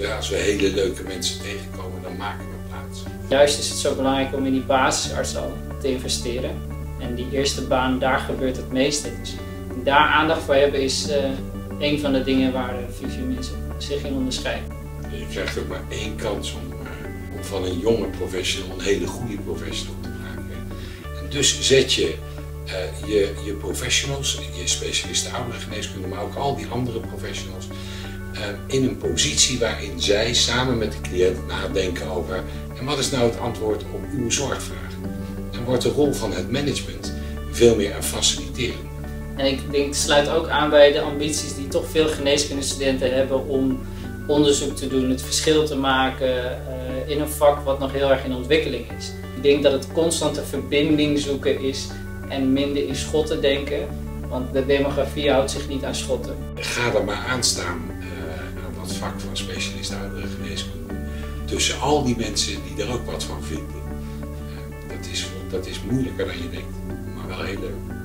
Ja, als we hele leuke mensen tegenkomen, dan maken we plaats. Juist is het zo belangrijk om in die basisarts al te investeren. En die eerste baan, daar gebeurt het meeste. Dus daar aandacht voor hebben is uh, een van de dingen waar de Fusio mensen zich in onderscheiden. Je krijgt ook maar één kans om, uh, om van een jonge professional een hele goede professional te maken. En dus zet je uh, je, je professionals, je specialisten ouderengeneeskunde, maar ook al die andere professionals, in een positie waarin zij samen met de cliënt nadenken over en wat is nou het antwoord op uw zorgvraag. En wordt de rol van het management veel meer een faciliteren. En ik denk, het sluit ook aan bij de ambities die toch veel geneeskundestudenten hebben om onderzoek te doen, het verschil te maken uh, in een vak wat nog heel erg in ontwikkeling is. Ik denk dat het constante verbinding zoeken is en minder in schotten denken. Want de demografie houdt zich niet aan schotten. Ga er maar aan staan van specialist ouderengeneeskunde. Tussen al die mensen die er ook wat van vinden. Uh, dat, is, dat is moeilijker dan je denkt, maar wel heel leuk.